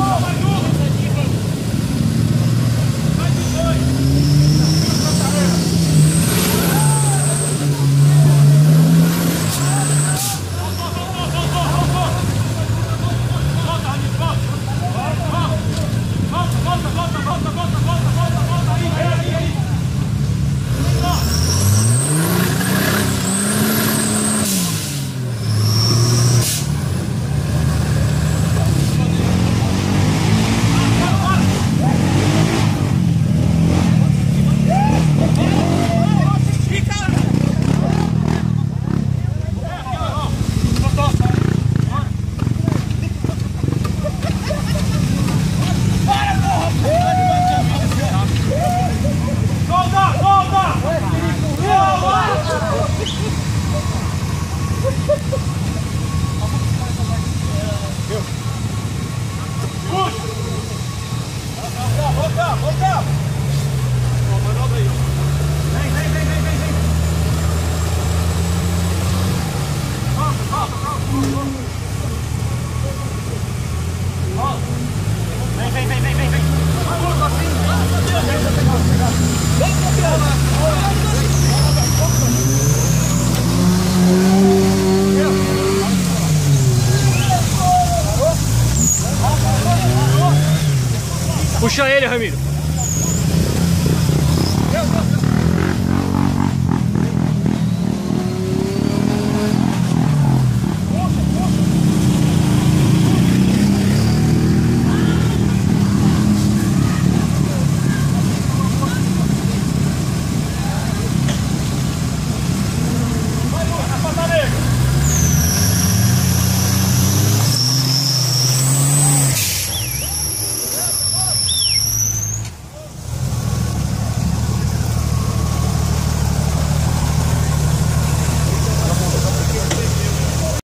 Oh, my God. Vem, vem, vem, vem, vem, vem. Puxa ele, Ramiro.